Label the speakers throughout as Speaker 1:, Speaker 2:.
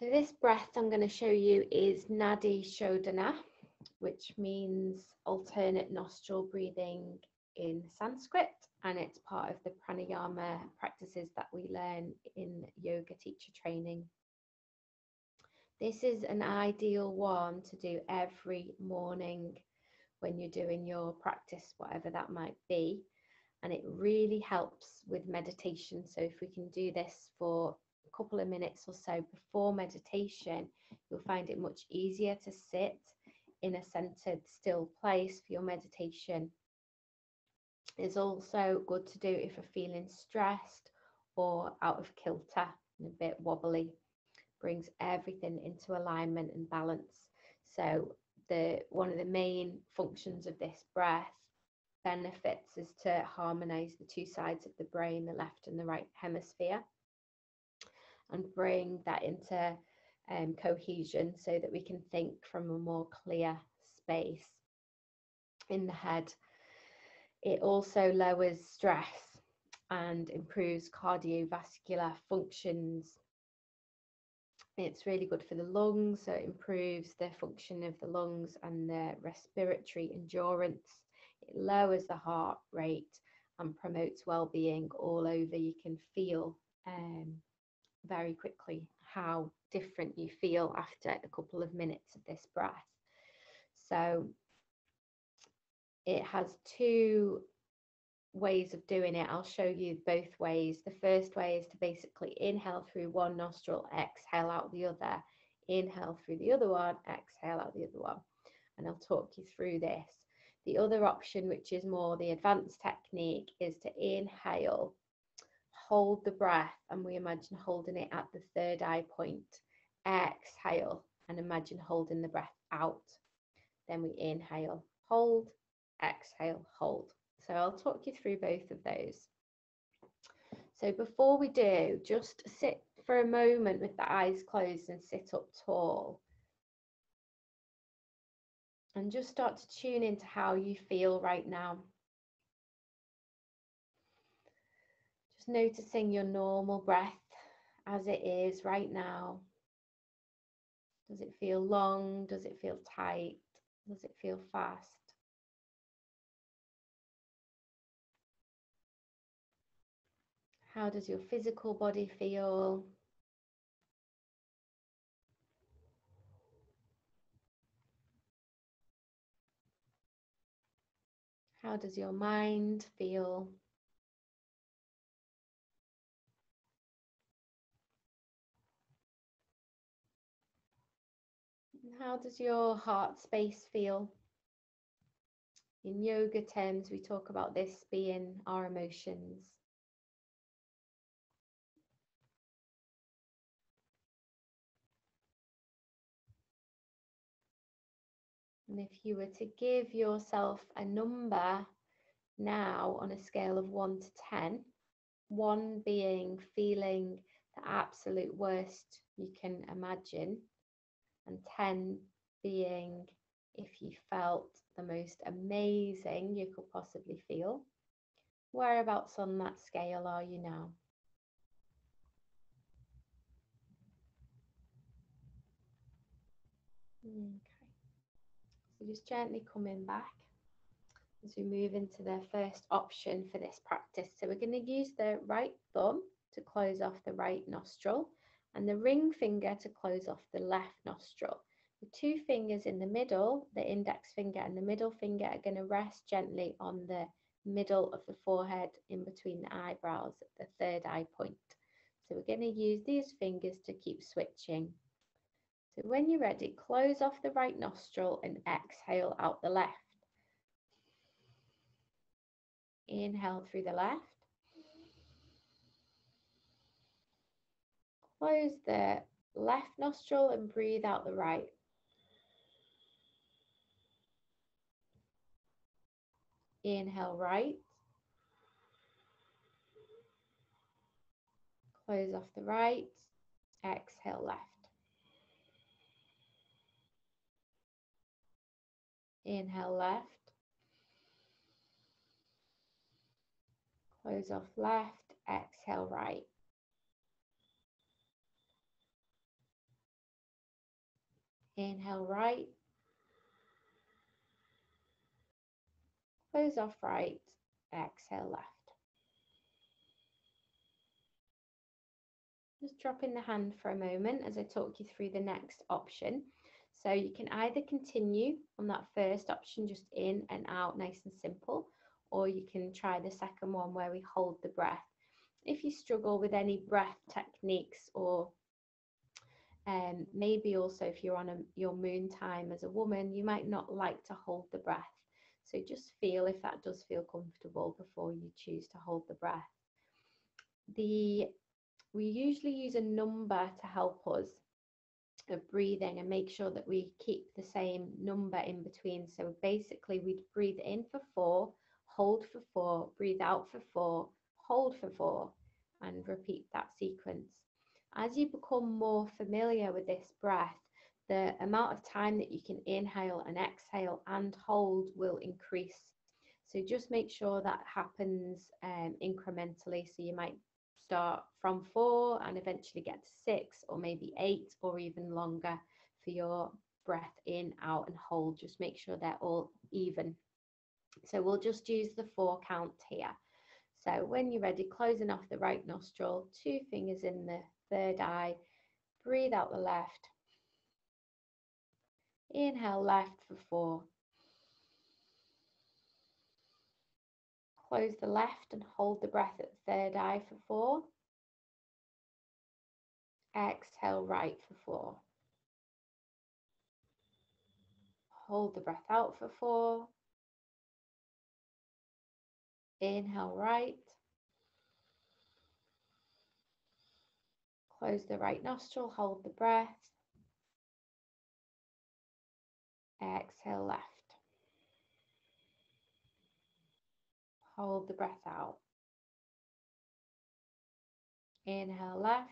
Speaker 1: So this breath I'm going to show you is Nadi Shodhana, which means alternate nostril breathing in Sanskrit, and it's part of the pranayama practices that we learn in yoga teacher training. This is an ideal one to do every morning when you're doing your practice, whatever that might be. And it really helps with meditation. So, if we can do this for couple of minutes or so before meditation, you'll find it much easier to sit in a centered, still place for your meditation. It's also good to do if you're feeling stressed or out of kilter and a bit wobbly. Brings everything into alignment and balance. So the one of the main functions of this breath benefits is to harmonize the two sides of the brain, the left and the right hemisphere and bring that into um, cohesion so that we can think from a more clear space in the head. It also lowers stress and improves cardiovascular functions. It's really good for the lungs, so it improves the function of the lungs and the respiratory endurance. It lowers the heart rate and promotes well-being all over. You can feel um, very quickly how different you feel after a couple of minutes of this breath. So it has two ways of doing it. I'll show you both ways. The first way is to basically inhale through one nostril, exhale out the other, inhale through the other one, exhale out the other one. And I'll talk you through this. The other option, which is more the advanced technique, is to inhale hold the breath and we imagine holding it at the third eye point. Exhale and imagine holding the breath out. Then we inhale, hold, exhale, hold. So I'll talk you through both of those. So before we do, just sit for a moment with the eyes closed and sit up tall. And just start to tune into how you feel right now. Just noticing your normal breath as it is right now. Does it feel long? Does it feel tight? Does it feel fast? How does your physical body feel? How does your mind feel? How does your heart space feel? In yoga terms, we talk about this being our emotions. And if you were to give yourself a number now on a scale of 1 to 10, 1 being feeling the absolute worst you can imagine, and 10 being if you felt the most amazing you could possibly feel. Whereabouts on that scale are you now? Okay, so just gently coming back as we move into the first option for this practice. So we're going to use the right thumb to close off the right nostril and the ring finger to close off the left nostril. The two fingers in the middle, the index finger and the middle finger, are going to rest gently on the middle of the forehead in between the eyebrows at the third eye point. So we're going to use these fingers to keep switching. So when you're ready, close off the right nostril and exhale out the left. Inhale through the left. Close the left nostril and breathe out the right. Inhale right. Close off the right. Exhale left. Inhale left. Close off left. Exhale right. Inhale right. Close off right. Exhale left. Just dropping the hand for a moment as I talk you through the next option. So you can either continue on that first option, just in and out, nice and simple, or you can try the second one where we hold the breath. If you struggle with any breath techniques or um, maybe also if you're on a, your moon time as a woman, you might not like to hold the breath. So just feel if that does feel comfortable before you choose to hold the breath. The we usually use a number to help us of breathing and make sure that we keep the same number in between. So basically we'd breathe in for four, hold for four, breathe out for four, hold for four, and repeat that sequence. As you become more familiar with this breath, the amount of time that you can inhale and exhale and hold will increase. So just make sure that happens um, incrementally. So you might start from four and eventually get to six or maybe eight or even longer for your breath in, out, and hold. Just make sure they're all even. So we'll just use the four count here. So when you're ready, closing off the right nostril, two fingers in the third eye, breathe out the left, Inhale left for four. Close the left and hold the breath at third eye for four. Exhale right for four. Hold the breath out for four. Inhale right. Close the right nostril, hold the breath. Exhale left. Hold the breath out. Inhale left.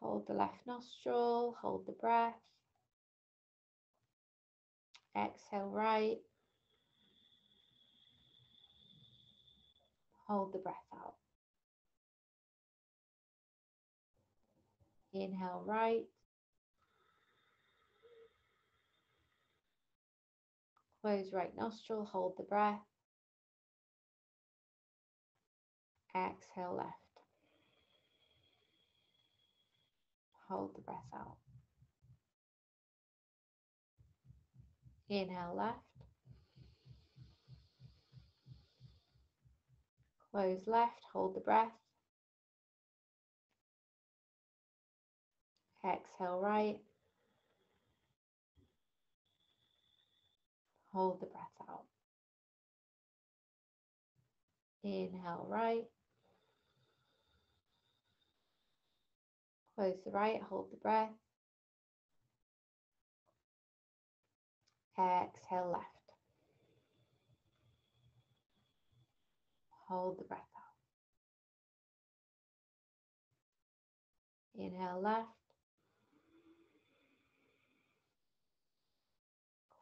Speaker 1: Hold the left nostril, hold the breath. Exhale right. Hold the breath out. Inhale right. Close right nostril, hold the breath. Exhale left. Hold the breath out. Inhale left. Close left, hold the breath. Exhale right. Hold the breath out. Inhale right. Close the right, hold the breath. Exhale left. Hold the breath out. Inhale left.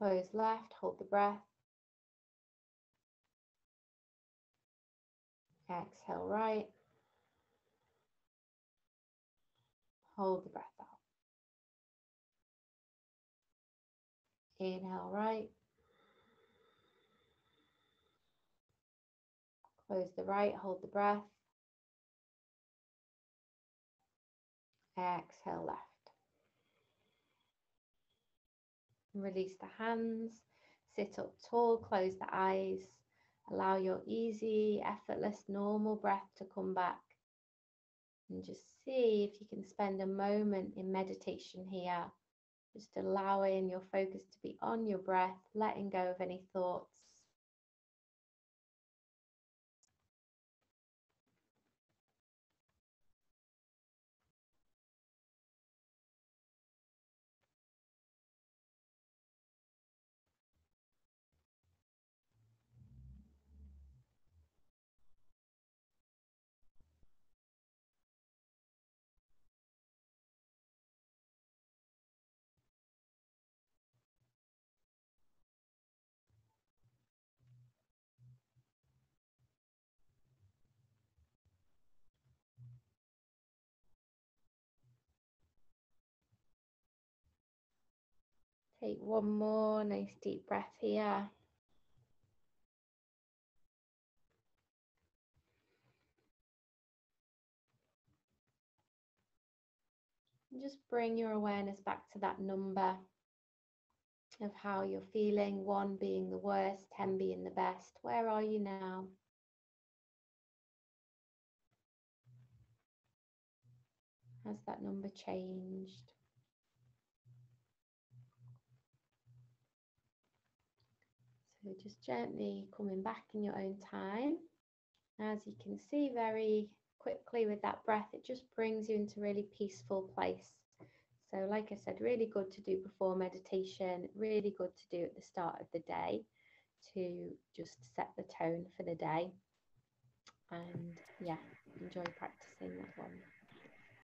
Speaker 1: Close left, hold the breath. Exhale right. Hold the breath out. Inhale right. Close the right, hold the breath. Exhale left. Release the hands, sit up tall, close the eyes. Allow your easy, effortless, normal breath to come back. And just see if you can spend a moment in meditation here, just allowing your focus to be on your breath, letting go of any thoughts Take one more nice deep breath here. Just bring your awareness back to that number of how you're feeling, one being the worst, 10 being the best. Where are you now? Has that number changed? So just gently coming back in your own time. As you can see very quickly with that breath, it just brings you into really peaceful place. So like I said, really good to do before meditation, really good to do at the start of the day to just set the tone for the day. And yeah, enjoy practicing that one.